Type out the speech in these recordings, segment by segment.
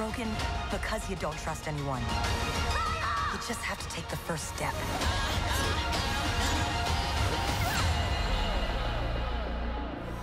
broken because you don't trust anyone. You just have to take the first step.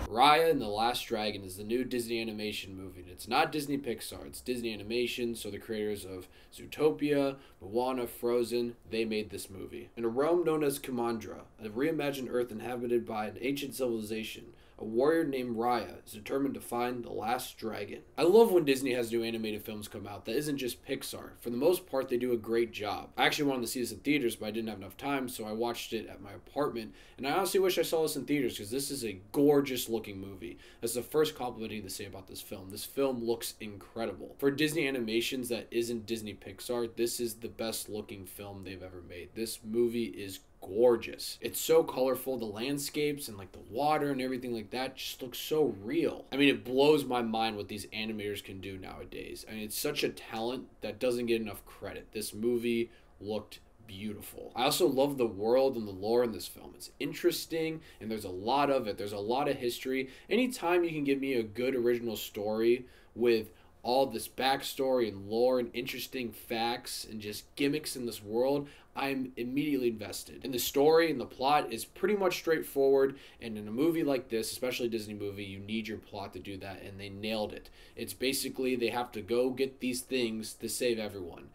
Raya and the Last Dragon is the new Disney animation movie. It's not Disney Pixar, it's Disney Animation, so the creators of Zootopia, Moana, Frozen, they made this movie. In a realm known as Kumandra, a reimagined Earth inhabited by an ancient civilization, a warrior named Raya is determined to find the last dragon. I love when Disney has new animated films come out that isn't just Pixar. For the most part, they do a great job. I actually wanted to see this in theaters, but I didn't have enough time, so I watched it at my apartment. And I honestly wish I saw this in theaters because this is a gorgeous looking movie. That's the first compliment I need to say about this film. This film looks incredible. For Disney animations that isn't Disney Pixar, this is the best looking film they've ever made. This movie is gorgeous. It's so colorful. The landscapes and like the water and everything like that just looks so real. I mean, it blows my mind what these animators can do nowadays. I mean, it's such a talent that doesn't get enough credit. This movie looked beautiful. I also love the world and the lore in this film. It's interesting and there's a lot of it. There's a lot of history. Anytime you can give me a good original story with all this backstory and lore and interesting facts and just gimmicks in this world, I'm immediately invested. And the story and the plot is pretty much straightforward. And in a movie like this, especially a Disney movie, you need your plot to do that. And they nailed it. It's basically they have to go get these things to save everyone.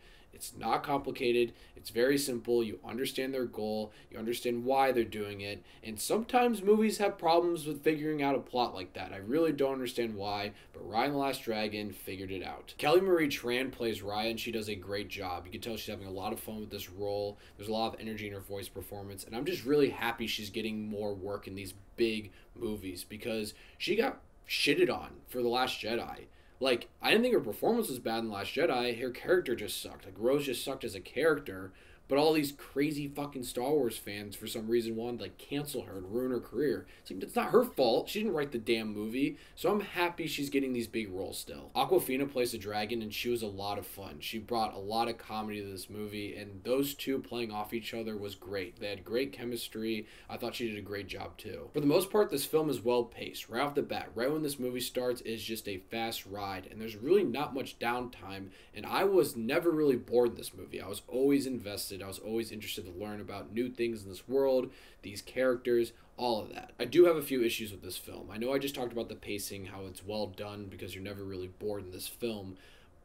It's not complicated. It's very simple. You understand their goal, you understand why they're doing it. And sometimes movies have problems with figuring out a plot like that. I really don't understand why, but Raya and the Last Dragon figured it out. Kelly Marie Tran plays Raya. she does a great job. You can tell she's having a lot of fun with this role. There's a lot of energy in her voice performance, and I'm just really happy she's getting more work in these big movies because she got shitted on for The Last Jedi. Like, I didn't think her performance was bad in Last Jedi. Her character just sucked. Like, Rose just sucked as a character. But all these crazy fucking Star Wars fans, for some reason, wanted to like cancel her and ruin her career. It's like it's not her fault. She didn't write the damn movie. So I'm happy she's getting these big roles still. Awkwafina plays a dragon, and she was a lot of fun. She brought a lot of comedy to this movie, and those two playing off each other was great. They had great chemistry. I thought she did a great job too. For the most part, this film is well paced. Right off the bat, right when this movie starts, is just a fast ride, and there's really not much downtime. And I was never really bored in this movie. I was always invested. I was always interested to learn about new things in this world, these characters, all of that. I do have a few issues with this film. I know I just talked about the pacing, how it's well done because you're never really bored in this film.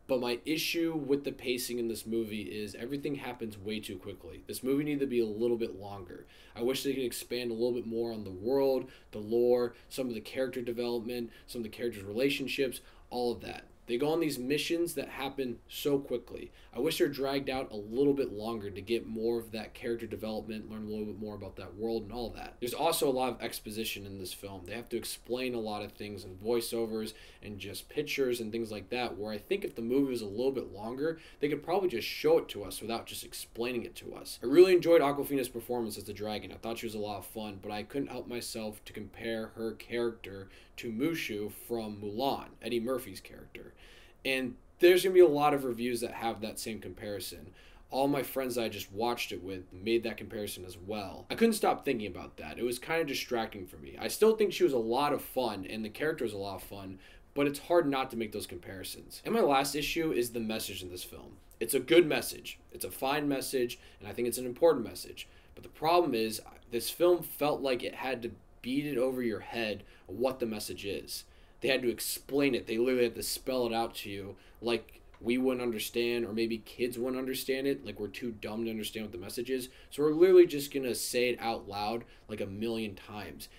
But my issue with the pacing in this movie is everything happens way too quickly. This movie needed to be a little bit longer. I wish they could expand a little bit more on the world, the lore, some of the character development, some of the characters' relationships, all of that. They go on these missions that happen so quickly. I wish they're dragged out a little bit longer to get more of that character development, learn a little bit more about that world and all that. There's also a lot of exposition in this film. They have to explain a lot of things in voiceovers and just pictures and things like that. Where I think if the movie was a little bit longer, they could probably just show it to us without just explaining it to us. I really enjoyed Awkwafina's performance as the dragon. I thought she was a lot of fun, but I couldn't help myself to compare her character to Mushu from Mulan, Eddie Murphy's character. And there's going to be a lot of reviews that have that same comparison. All my friends that I just watched it with made that comparison as well. I couldn't stop thinking about that. It was kind of distracting for me. I still think she was a lot of fun and the character was a lot of fun, but it's hard not to make those comparisons. And my last issue is the message in this film. It's a good message, it's a fine message, and I think it's an important message. But the problem is, this film felt like it had to beat it over your head what the message is they had to explain it. They literally had to spell it out to you like we wouldn't understand, or maybe kids wouldn't understand it. Like we're too dumb to understand what the message is. So we're literally just gonna say it out loud like a million times.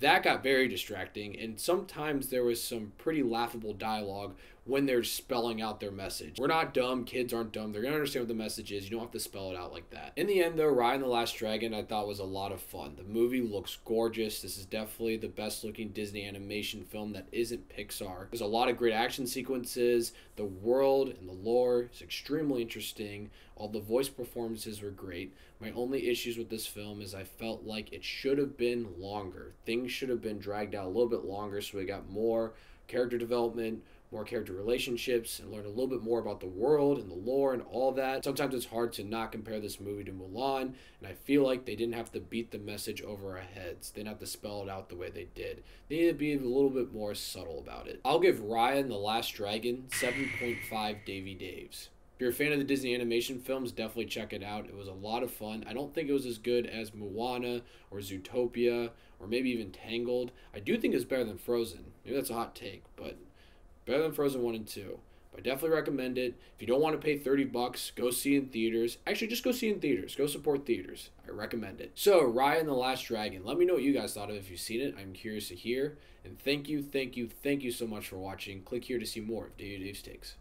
That got very distracting, and sometimes there was some pretty laughable dialogue when they're spelling out their message. We're not dumb, kids aren't dumb. They're gonna understand what the message is. You don't have to spell it out like that. In the end, though, Raya and the Last Dragon I thought was a lot of fun. The movie looks gorgeous. This is definitely the best looking Disney animation film that isn't Pixar. There's a lot of great action sequences. The world and the lore is extremely interesting. All the voice performances were great. My only issues with this film is I felt like it should have been longer. Things should have been dragged out a little bit longer so we got more character development, more character relationships and learn a little bit more about the world and the lore and all that. Sometimes it's hard to not compare this movie to Mulan, and I feel like they didn't have to beat the message over our heads. They didn't have to spell it out the way they did. They need to be a little bit more subtle about it. I'll give Raya the Last Dragon 7.5 Davey Daves. If you're a fan of the Disney animation films, definitely check it out. It was a lot of fun. I don't think it was as good as Moana or Zootopia or maybe even Tangled. I do think it's better than Frozen. Maybe that's a hot take, but better than Frozen 1 and 2. But I definitely recommend it. If you don't want to pay 30 bucks, go see in theaters. Actually, just go see in theaters. Go support theaters. I recommend it. So, Raya and the Last Dragon. Let me know what you guys thought of if you've seen it. I'm curious to hear. And thank you, thank you, thank you so much for watching. Click here to see more of Davey Dave's Takes.